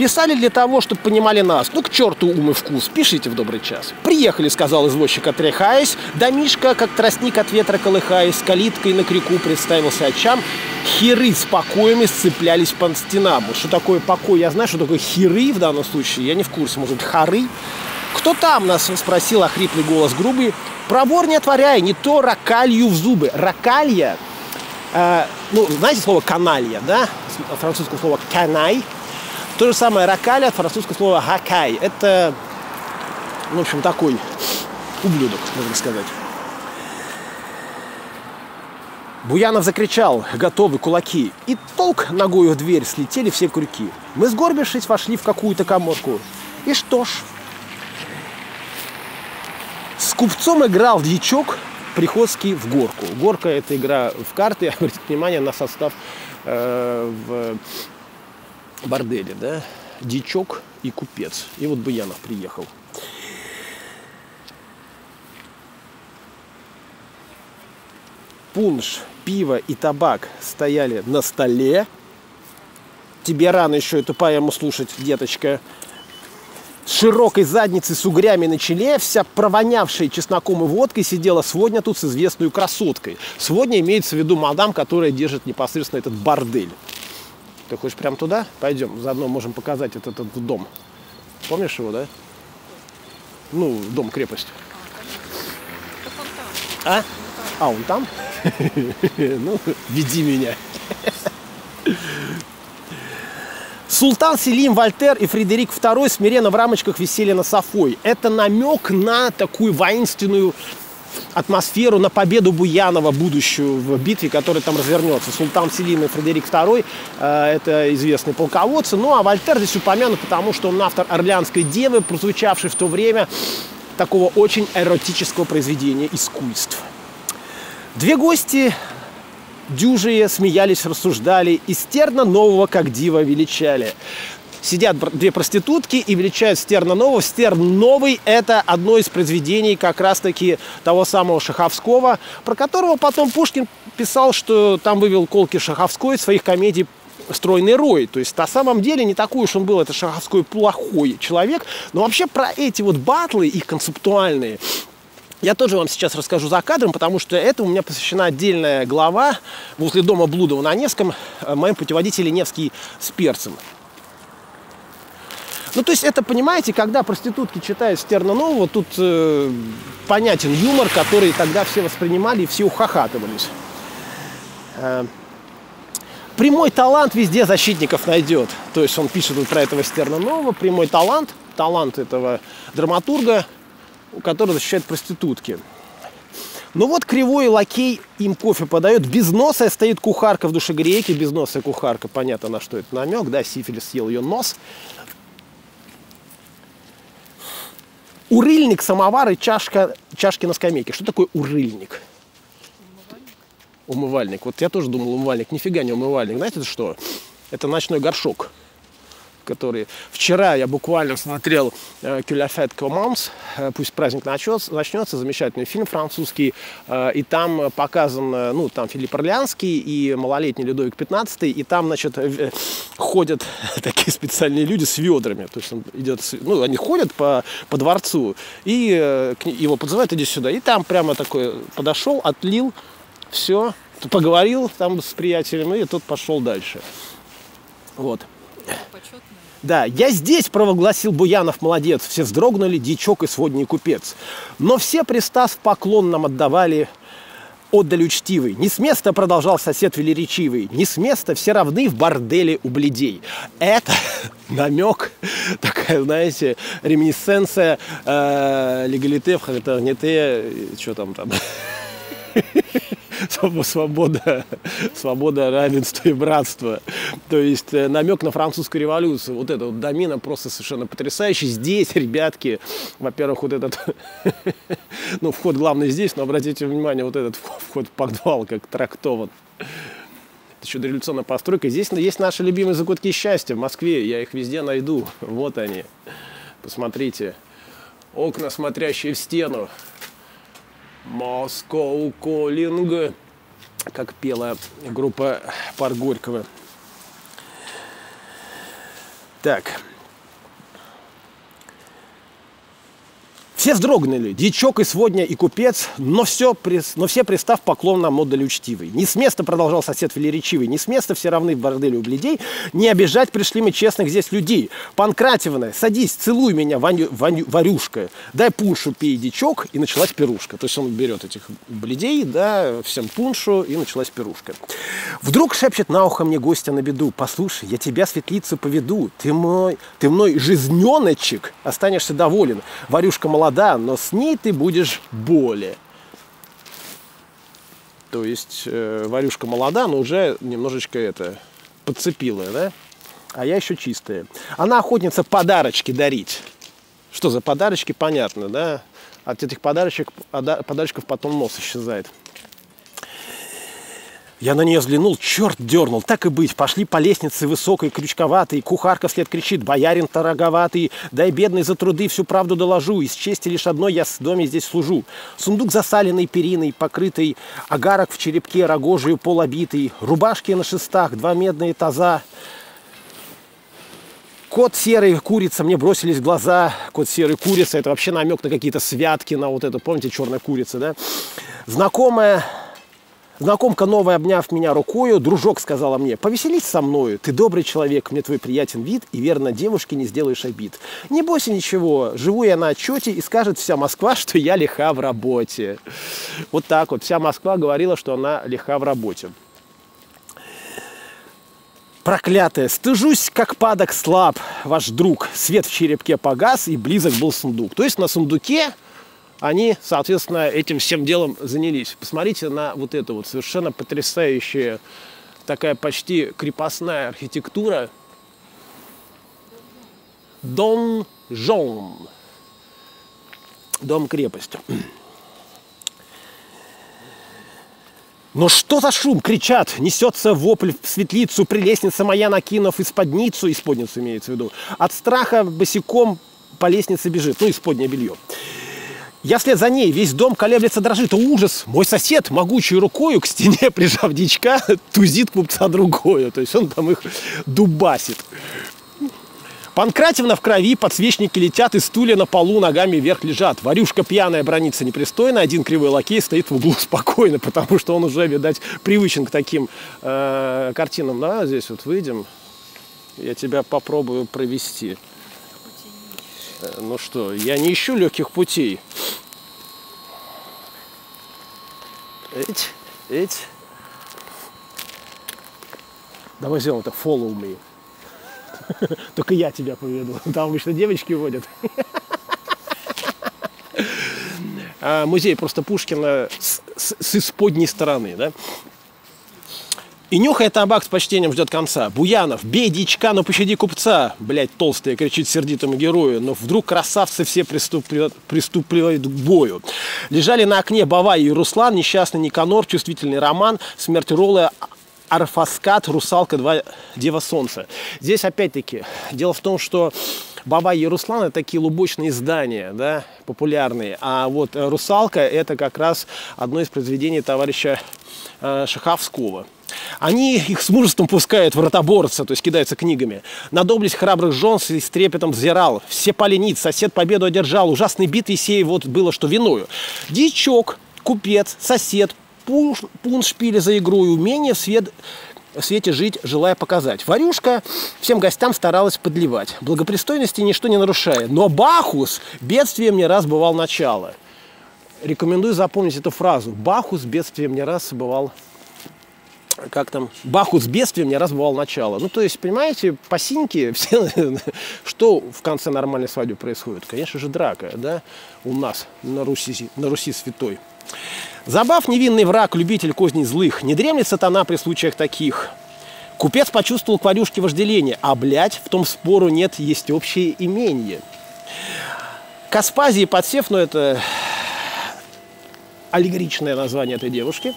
Писали для того, чтобы понимали нас. Ну, к черту ум и вкус, пишите в добрый час. Приехали, сказал извозчик, отряхаясь. Домишка, как тростник от ветра колыхаясь, калиткой на крику представился очам. Херы с покоями сцеплялись по стенам. Что такое покой? Я знаю, что такое херы в данном случае. Я не в курсе, может, хоры? «Кто там?» – нас спросил охриплый голос грубый. «Пробор не отворяй, не то ракалью в зубы». Ракалья, э, ну, знаете слово «каналья», да? Французское слово «канай», то же самое ракаля от французского слова хакай. Это, в общем, такой ублюдок, можно сказать. Буянов закричал, готовы кулаки. И толк ногою в дверь слетели все крюки. Мы, сгорбившись, вошли в какую-то коморку. И что ж, с купцом играл дьячок Приходский в горку. Горка – это игра в карты. Обратите внимание на состав э, в борделе, да, дичок и купец. И вот Буянов приехал. Пунш, пиво и табак стояли на столе. Тебе рано еще эту поэму слушать, деточка. С широкой задницей с угрями на челе, вся провонявшая чесноком и водкой, сидела сегодня тут с известной красоткой. Сегодня имеется в виду мадам, которая держит непосредственно этот бордель. Ты хочешь прям туда? Пойдем, заодно можем показать этот, этот дом. Помнишь его, да? Ну, дом-крепость. А? А, он там? Ну, веди меня. Султан Селим Вольтер и Фредерик II смиренно в рамочках висели на Софой. Это намек на такую воинственную атмосферу на победу Буянова будущую в битве, которая там развернется. Султан Селим и Фредерик II э, это известные полководцы. Ну, а Вольтер здесь упомянут, потому что он автор «Орлеанской девы», прозвучавшей в то время такого очень эротического произведения искусств. Две гости дюжие смеялись, рассуждали, и стерно нового, как дива, величали сидят две проститутки и величают Стерна Нового. Стерн Новый – это одно из произведений как раз-таки того самого Шаховского, про которого потом Пушкин писал, что там вывел колки Шаховской из своих комедий стройный рой. То есть на самом деле не такой уж он был, это Шаховской плохой человек. Но вообще про эти вот батлы, их концептуальные, я тоже вам сейчас расскажу за кадром, потому что это у меня посвящена отдельная глава возле дома Блудова на Невском, э, моем путеводителе Невский с перцем. Ну, то есть это, понимаете, когда проститутки читают Стерна Нового, тут э, понятен юмор, который тогда все воспринимали и все ухахатывались. Э, прямой талант везде защитников найдет. То есть он пишет вот про этого Стерна Нового, прямой талант, талант этого драматурга, который защищает проститутки. Ну вот кривой лакей им кофе подает, без носа стоит кухарка в душегрейке, без носа кухарка, понятно, на что это намек, да, сифилис съел ее нос. Урыльник, самовар и чашка, чашки на скамейке. Что такое урыльник? Умывальник. Умывальник. Вот я тоже думал умывальник. Нифига не умывальник. Знаете это что? Это ночной горшок. Которые... Вчера я буквально смотрел э, «Кюляфет Команс», э, «Пусть праздник начнется», начнется, замечательный фильм французский, э, и там показан, ну, там Филипп Орлеанский и малолетний Людовик XV, и там, значит, ходят такие специальные люди с ведрами, то есть он идет, ну, они ходят по, по дворцу, и его подзывают, иди сюда, и там прямо такой подошел, отлил, все, поговорил там с приятелем, и тот пошел дальше. Вот. Да, я здесь, провозгласил Буянов, молодец. Все вздрогнули, дичок и сводний купец. Но все, пристав, поклон нам отдавали, отдали учтивый. Не с места, продолжал сосед велеречивый, не с места все равны в борделе у бледей. Это намек, такая, знаете, реминесценция э, легалите, фратерните, что там там свобода, свобода, равенство и братство. То есть э, намек на французскую революцию. Вот это вот домина просто совершенно потрясающий. Здесь, ребятки, во-первых, вот этот, ну, вход главный здесь, но обратите внимание, вот этот вход в подвал, как трактован. Это еще дореволюционная постройка. Здесь есть наши любимые закутки счастья в Москве. Я их везде найду. Вот они. Посмотрите. Окна, смотрящие в стену. Москоу Коллинг, как пела группа Пар Горького. Так, Все вздрогнули, дичок и сводня, и купец, но, все, но все пристав поклон нам учтивый. Не с места, продолжал сосед велеречивый, не с места все равны в борделе у бледей, не обижать пришли мы честных здесь людей. Панкратевна, садись, целуй меня, Ваню, Ваню, Варюшка, дай пуншу, пей дичок, и началась пирушка. То есть он берет этих бледей, да, всем пуншу, и началась пирушка. Вдруг шепчет на ухо мне гостя на беду, послушай, я тебя, светлицу, поведу, ты мой, ты мной жизненочек, останешься доволен. Варюшка молодая, да, но с ней ты будешь более. То есть э, Варюшка молода, но уже немножечко это подцепилая, да? А я еще чистая. Она охотница подарочки дарить. Что за подарочки, понятно, да? От этих подарочек, подарочков потом нос исчезает. Я на нее взглянул, черт дернул, так и быть, пошли по лестнице высокой, крючковатой, кухарка вслед кричит, боярин тороговатый, дай бедный за труды всю правду доложу, из чести лишь одной я с доме здесь служу. Сундук засаленный периной, покрытый, агарок в черепке, рогожию полобитый, рубашки на шестах, два медные таза, Кот серый, курица, мне бросились глаза. Кот серый, курица, это вообще намек на какие-то святки, на вот это, помните, черная курица, да? Знакомая Знакомка новая, обняв меня рукою, дружок сказала мне, повеселись со мною, ты добрый человек, мне твой приятен вид, и верно девушке не сделаешь обид. Не бойся ничего, живу я на отчете, и скажет вся Москва, что я лиха в работе. Вот так вот, вся Москва говорила, что она лиха в работе. Проклятая, стыжусь, как падок слаб, ваш друг. Свет в черепке погас, и близок был сундук. То есть на сундуке они, соответственно, этим всем делом занялись. Посмотрите на вот эту вот совершенно потрясающая, такая почти крепостная архитектура. Дом Жон. Дом-крепость. Но что за шум? Кричат, несется вопль в светлицу, прелестница моя, накинув исподницу, исподницу имеется в виду, от страха босиком по лестнице бежит, ну, исподнее белье. Я вслед за ней, весь дом колеблется, дрожит. Ужас! Мой сосед, могучей рукою к стене прижав дичка, тузит купца другое. То есть он там их дубасит. Панкратевна в крови, подсвечники летят, и стулья на полу ногами вверх лежат. Варюшка пьяная бронится непристойно, один кривой лакей стоит в углу спокойно, потому что он уже, видать, привычен к таким э, картинам. Да, здесь вот выйдем, я тебя попробую провести. Э, ну что, я не ищу легких путей. Эть, эть. Давай сделаем это follow me. Только я тебя поведу. Там обычно девочки водят. А музей просто Пушкина с, с, с исподней стороны, да? И нюхая табак с почтением ждет конца. Буянов, бей дичка, но пощади купца. Блять, толстая, кричит сердитому герою. Но вдруг красавцы все приступли, приступливают к бою. Лежали на окне Бавай и Руслан, несчастный Никанор, чувствительный Роман, смерть Ролла Арфаскат, Русалка, Два Дева Солнца. Здесь опять-таки дело в том, что Баба и Руслан это такие лубочные здания, да, популярные. А вот Русалка это как раз одно из произведений товарища э, Шаховского. Они их с мужеством пускают в ротоборца, то есть кидаются книгами. На доблесть храбрых жен с трепетом взирал. Все пали сосед победу одержал. Ужасной битве сей вот было, что виною. Дичок, купец, сосед, пун шпили за игру и умение в свет в свете жить, желая показать. Варюшка всем гостям старалась подливать. Благопристойности ничто не нарушая. Но Бахус бедствием не раз бывал начало. Рекомендую запомнить эту фразу. Бахус бедствием не раз бывал как там, Бахус бедствием не раз бывал начало. Ну, то есть, понимаете, по синьке все, что в конце нормальной свадьбы происходит? Конечно же, драка, да, у нас на Руси, на Руси святой. Забав невинный враг, любитель козней злых, не дремлет сатана при случаях таких. Купец почувствовал к варюшке вожделение, а, блядь, в том спору нет, есть общее имение. Каспазии подсев, но это аллегоричное название этой девушки,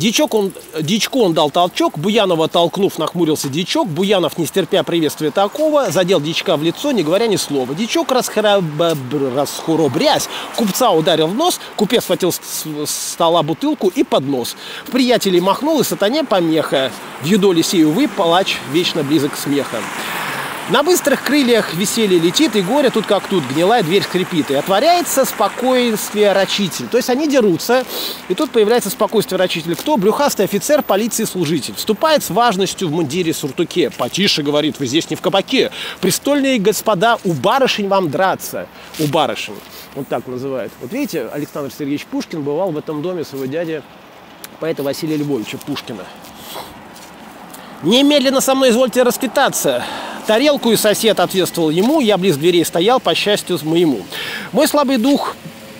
Дичок он, Дичку он дал толчок, Буянова толкнув, нахмурился Дичок. Буянов, не стерпя приветствия такого, задел Дичка в лицо, не говоря ни слова. Дичок, расхороб... расхоробрясь, купца ударил в нос, купец схватил с стола бутылку и поднос. В приятелей махнул и сатане помеха. В юдоле сей, увы, палач вечно близок к смеха. На быстрых крыльях веселье летит, и горе тут как тут, гнилая дверь скрипит. И отворяется спокойствие рачитель. То есть они дерутся, и тут появляется спокойствие рачитель. Кто? Брюхастый офицер полиции служитель. Вступает с важностью в мундире суртуке. Потише, говорит, вы здесь не в кабаке. Престольные господа, у барышень вам драться. У барышень. Вот так называют. Вот видите, Александр Сергеевич Пушкин бывал в этом доме своего дяди поэта Василия Львовича Пушкина. Немедленно со мной извольте распитаться. Тарелку и сосед ответствовал ему, я близ дверей стоял, по счастью, моему. Мой слабый дух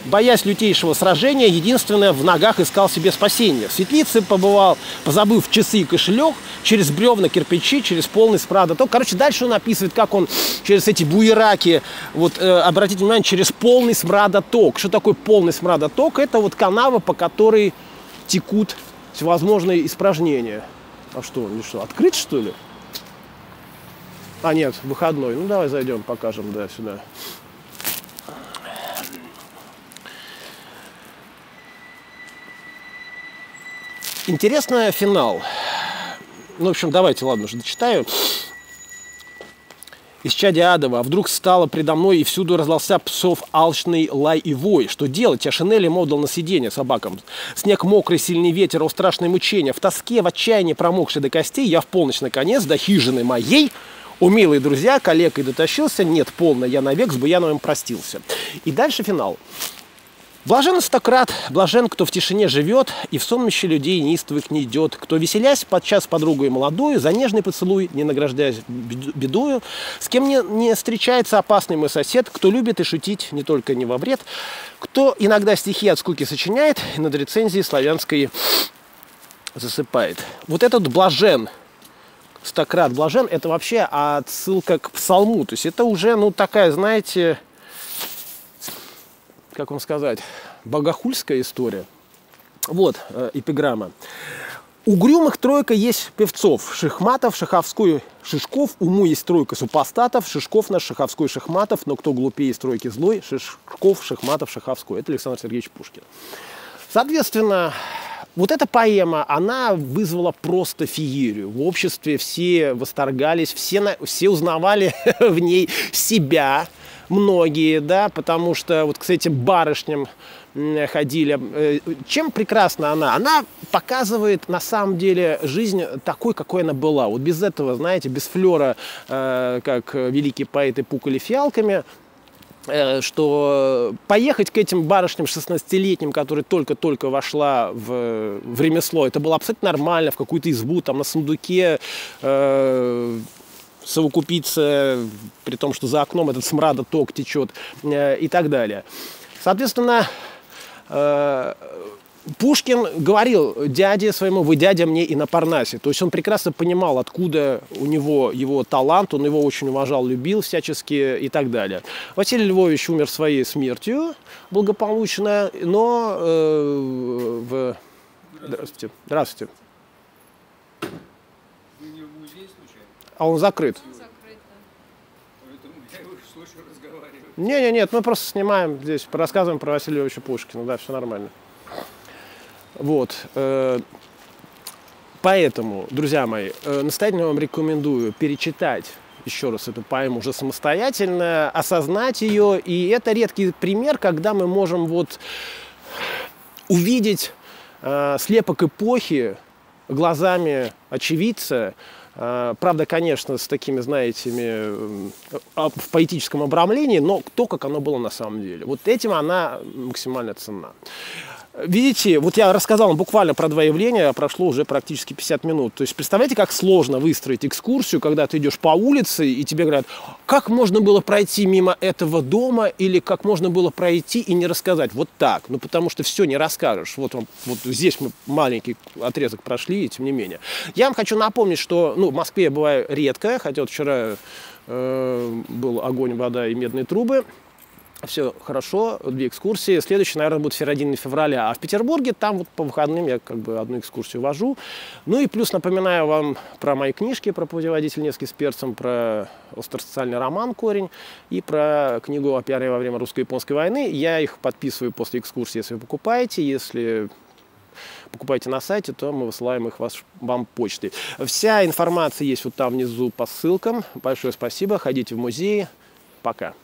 боясь лютейшего сражения, единственное, в ногах искал себе спасение. В светлице побывал, позабыв часы и кошелек, через бревна, кирпичи, через полный спрада. То, короче, дальше он описывает, как он через эти буераки, вот, э, обратите внимание, через полный смрадоток. Что такое полный смрадоток? Это вот канава, по которой текут всевозможные испражнения. А что, не что, открыть что ли? А, нет, выходной. Ну, давай зайдем, покажем, да, сюда. Интересный финал. Ну, в общем, давайте, ладно, уже дочитаю из чади адова, а вдруг стало предо мной и всюду разлался псов алчный лай и вой. Что делать? Я шинели модал на сиденье собакам. Снег мокрый, сильный ветер, о страшное мучение. В тоске, в отчаянии промокший до костей, я в полночь наконец до хижины моей Умелые друзья, коллегой дотащился, нет, полно, я навек с Буяновым простился. И дальше финал. Блажен стократ, блажен, кто в тишине живет, и в сонмище людей неистовых не идет, кто, веселясь подчас подругой молодую, за нежный поцелуй, не награждаясь бедою, с кем не, не встречается опасный мой сосед, кто любит и шутить не только не во вред, кто иногда стихи от скуки сочиняет и над рецензией славянской засыпает. Вот этот блажен, стократ блажен, это вообще отсылка к псалму, то есть это уже, ну, такая, знаете, как вам сказать, богохульская история. Вот э, эпиграмма. Угрюмых тройка есть певцов. Шихматов, Шаховской, Шишков. Уму есть тройка супостатов. Шишков наш, Шаховской, Шахматов. Но кто глупее из тройки злой? Шишков, Шахматов, Шаховской. Это Александр Сергеевич Пушкин. Соответственно, вот эта поэма, она вызвала просто феерию. В обществе все восторгались, все, все узнавали в ней себя, многие, да, потому что вот к этим барышням ходили. Э, чем прекрасна она? Она показывает на самом деле жизнь такой, какой она была. Вот без этого, знаете, без флера, э, как великие поэты пукали фиалками, э, что поехать к этим барышням 16-летним, которые только-только вошла в, в ремесло, это было абсолютно нормально, в какую-то избу, там на сундуке, совокупиться, при том, что за окном этот смрада ток течет э, и так далее. Соответственно, э, Пушкин говорил дяде своему, вы дядя мне и на Парнасе. То есть он прекрасно понимал, откуда у него его талант, он его очень уважал, любил всячески и так далее. Василий Львович умер своей смертью благополучно, но э, в... Здравствуйте. Здравствуйте. Вы не в музее случайно? А он закрыт. Не, не, нет, мы просто снимаем здесь, рассказываем про Василия Львовича Пушкина, да, все нормально. Вот. Э, поэтому, друзья мои, э, настоятельно вам рекомендую перечитать еще раз эту поэму уже самостоятельно, осознать ее. И это редкий пример, когда мы можем вот увидеть э, слепок эпохи глазами очевидца, Правда, конечно, с такими, знаете, э, в поэтическом обрамлении, но то, как оно было на самом деле. Вот этим она максимально ценна. Видите, вот я рассказал вам буквально про два явления, прошло уже практически 50 минут. То есть представляете, как сложно выстроить экскурсию, когда ты идешь по улице, и тебе говорят, как можно было пройти мимо этого дома, или как можно было пройти и не рассказать. Вот так. Ну, потому что все не расскажешь. Вот, вам, вот здесь мы маленький отрезок прошли, и тем не менее. Я вам хочу напомнить, что ну, в Москве я бываю редко, хотя вот вчера э, был огонь, вода и медные трубы все хорошо, две экскурсии. Следующая, наверное, будет середина февраля. А в Петербурге там вот по выходным я как бы одну экскурсию вожу. Ну и плюс напоминаю вам про мои книжки, про путеводитель Невский с перцем, про остросоциальный роман «Корень» и про книгу о пиаре во время русско-японской войны. Я их подписываю после экскурсии, если вы покупаете. Если покупаете на сайте, то мы высылаем их вас, вам почтой. Вся информация есть вот там внизу по ссылкам. Большое спасибо. Ходите в музей. Пока.